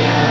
या